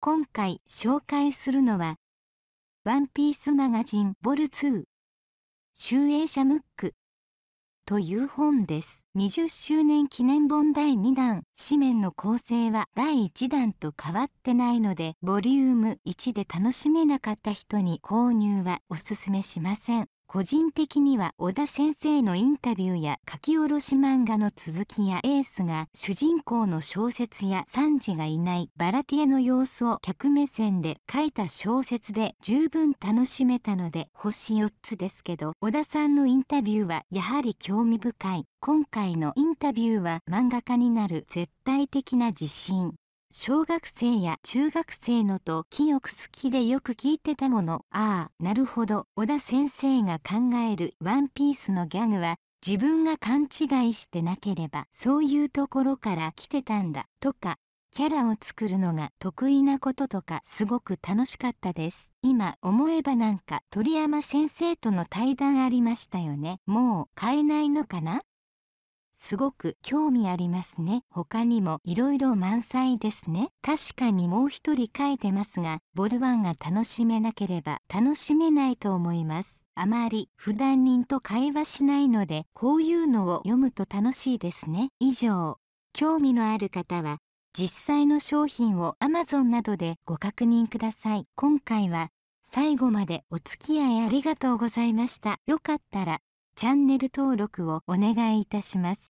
今回紹介するのは、ワンピースマガジンボル2、集英社ムックという本です。20周年記念本第2弾、紙面の構成は第1弾と変わってないので、ボリューム1で楽しめなかった人に購入はおすすめしません。個人的には小田先生のインタビューや書き下ろし漫画の続きやエースが主人公の小説やサンジがいないバラティエの様子を客目線で書いた小説で十分楽しめたので星4つですけど小田さんのインタビューはやはり興味深い。今回のインタビューは漫画家になる絶対的な自信。小学生や中学生のと記憶好きでよく聞いてたもの。ああなるほど。小田先生が考えるワンピースのギャグは自分が勘違いしてなければそういうところから来てたんだ。とかキャラを作るのが得意なこととかすごく楽しかったです。今思えばなんか鳥山先生との対談ありましたよね。もう買えないのかな？すごく興味ありますね。他にも色々満載ですね。確かにもう一人書いてますが、ボルワンが楽しめなければ楽しめないと思います。あまり普段人と会話しないので、こういうのを読むと楽しいですね。以上。興味のある方は、実際の商品を Amazon などでご確認ください。今回は最後までお付き合いありがとうございました。よかったらチャンネル登録をお願いいたします。